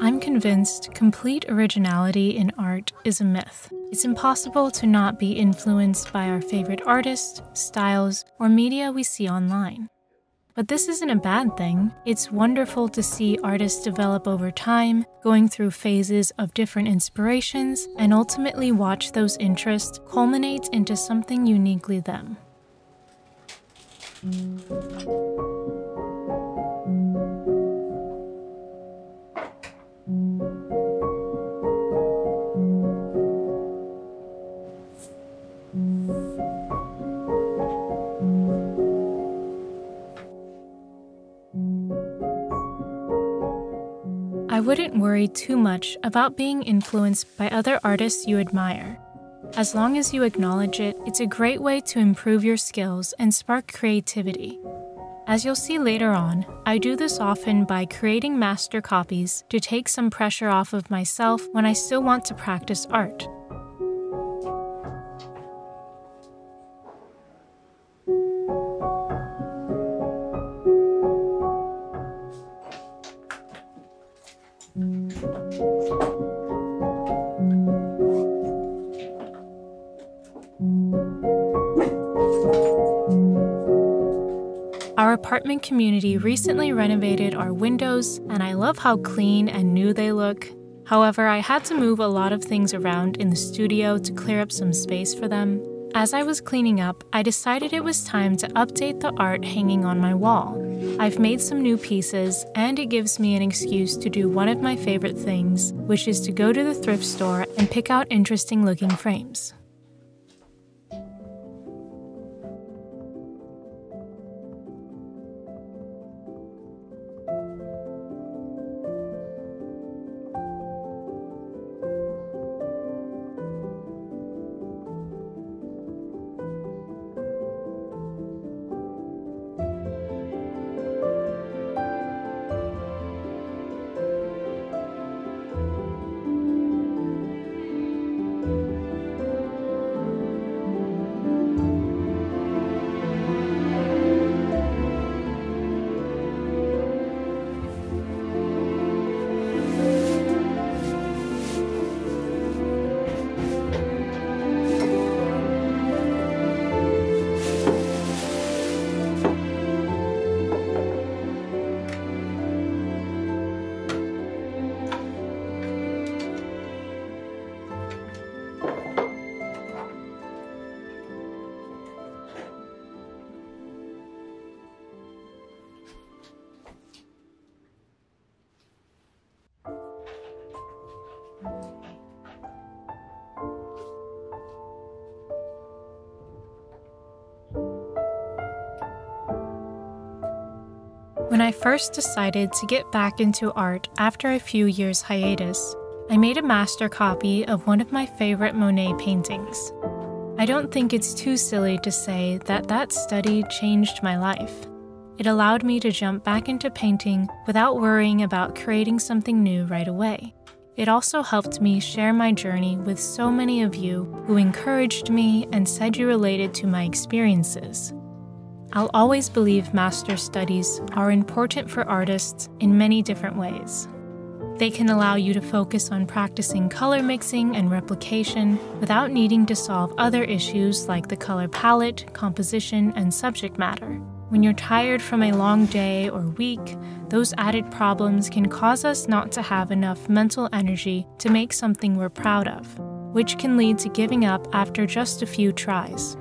I'm convinced complete originality in art is a myth. It's impossible to not be influenced by our favorite artists, styles, or media we see online. But this isn't a bad thing. It's wonderful to see artists develop over time, going through phases of different inspirations, and ultimately watch those interests culminate into something uniquely them. Worry too much about being influenced by other artists you admire. As long as you acknowledge it, it's a great way to improve your skills and spark creativity. As you'll see later on, I do this often by creating master copies to take some pressure off of myself when I still want to practice art. Our apartment community recently renovated our windows, and I love how clean and new they look. However, I had to move a lot of things around in the studio to clear up some space for them. As I was cleaning up, I decided it was time to update the art hanging on my wall. I've made some new pieces, and it gives me an excuse to do one of my favorite things, which is to go to the thrift store and pick out interesting looking frames. When I first decided to get back into art after a few years' hiatus, I made a master copy of one of my favorite Monet paintings. I don't think it's too silly to say that that study changed my life. It allowed me to jump back into painting without worrying about creating something new right away. It also helped me share my journey with so many of you who encouraged me and said you related to my experiences. I'll always believe master studies are important for artists in many different ways. They can allow you to focus on practicing color mixing and replication without needing to solve other issues like the color palette, composition, and subject matter. When you're tired from a long day or week, those added problems can cause us not to have enough mental energy to make something we're proud of, which can lead to giving up after just a few tries.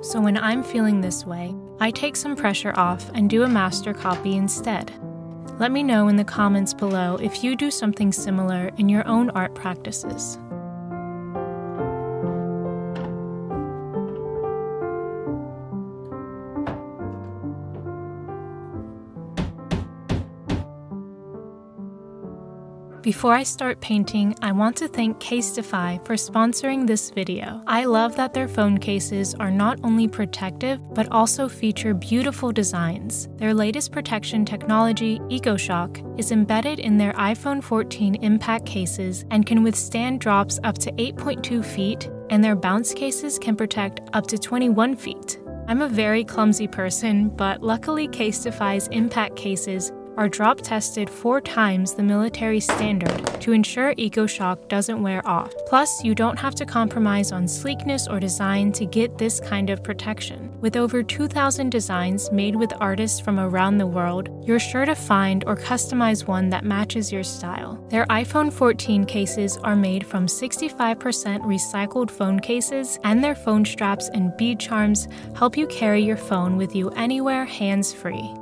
So when I'm feeling this way, I take some pressure off and do a master copy instead. Let me know in the comments below if you do something similar in your own art practices. Before I start painting, I want to thank Casetify for sponsoring this video. I love that their phone cases are not only protective, but also feature beautiful designs. Their latest protection technology, EcoShock, is embedded in their iPhone 14 impact cases and can withstand drops up to 8.2 feet, and their bounce cases can protect up to 21 feet. I'm a very clumsy person, but luckily Casetify's impact cases are drop tested four times the military standard to ensure EcoShock doesn't wear off. Plus, you don't have to compromise on sleekness or design to get this kind of protection. With over 2,000 designs made with artists from around the world, you're sure to find or customize one that matches your style. Their iPhone 14 cases are made from 65% recycled phone cases, and their phone straps and bead charms help you carry your phone with you anywhere hands free.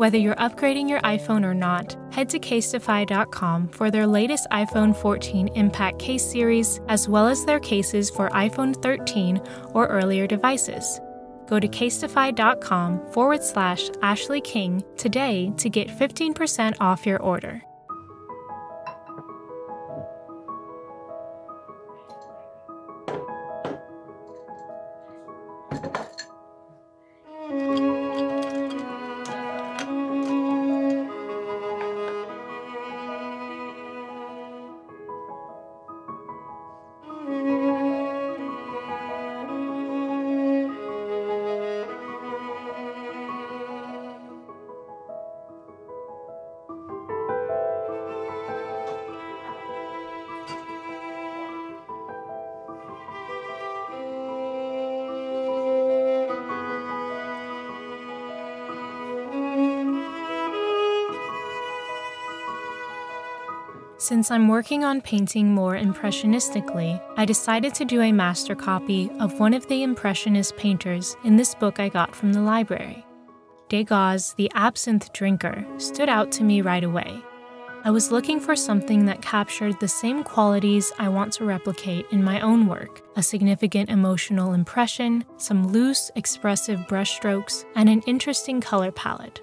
Whether you're upgrading your iPhone or not, head to Casetify.com for their latest iPhone 14 Impact Case series, as well as their cases for iPhone 13 or earlier devices. Go to Casetify.com forward slash Ashleigh King today to get 15% off your order. Since I'm working on painting more impressionistically, I decided to do a master copy of one of the Impressionist painters in this book I got from the library. Degas' The Absinthe Drinker stood out to me right away. I was looking for something that captured the same qualities I want to replicate in my own work a significant emotional impression, some loose, expressive brushstrokes, and an interesting color palette.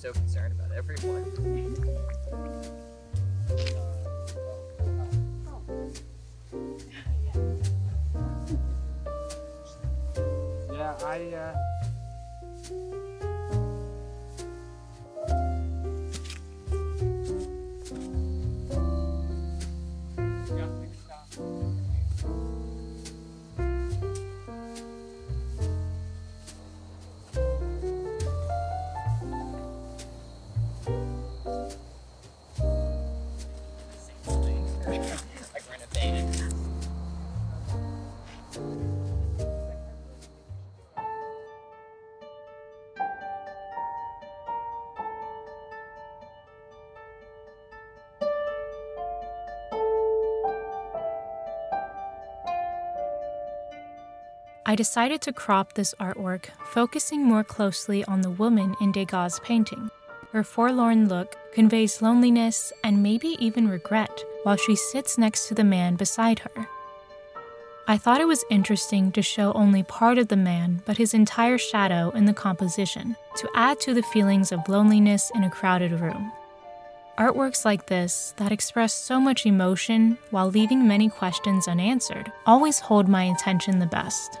So concerned about everyone. yeah, I, uh... I decided to crop this artwork, focusing more closely on the woman in Degas' painting. Her forlorn look conveys loneliness and maybe even regret while she sits next to the man beside her. I thought it was interesting to show only part of the man, but his entire shadow in the composition, to add to the feelings of loneliness in a crowded room. Artworks like this, that express so much emotion while leaving many questions unanswered, always hold my attention the best.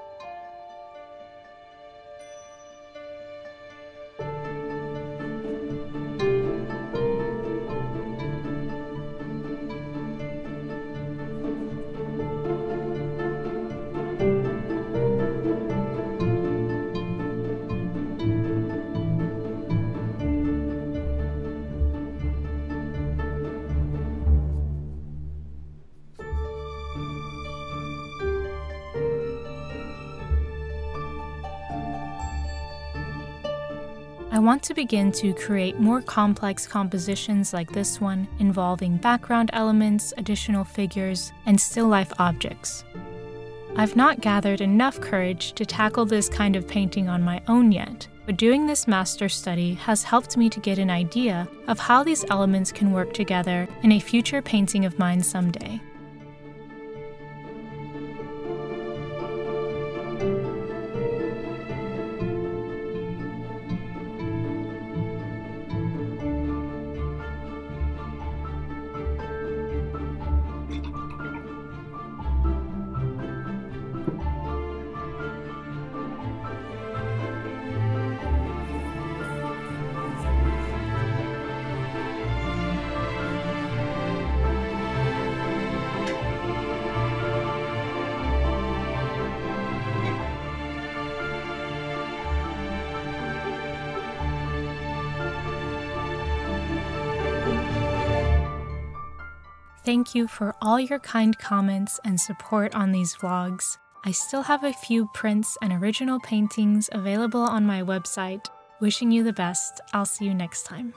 Want to begin to create more complex compositions like this one, involving background elements, additional figures, and still life objects. I've not gathered enough courage to tackle this kind of painting on my own yet, but doing this master study has helped me to get an idea of how these elements can work together in a future painting of mine someday. Thank you for all your kind comments and support on these vlogs. I still have a few prints and original paintings available on my website. Wishing you the best. I'll see you next time.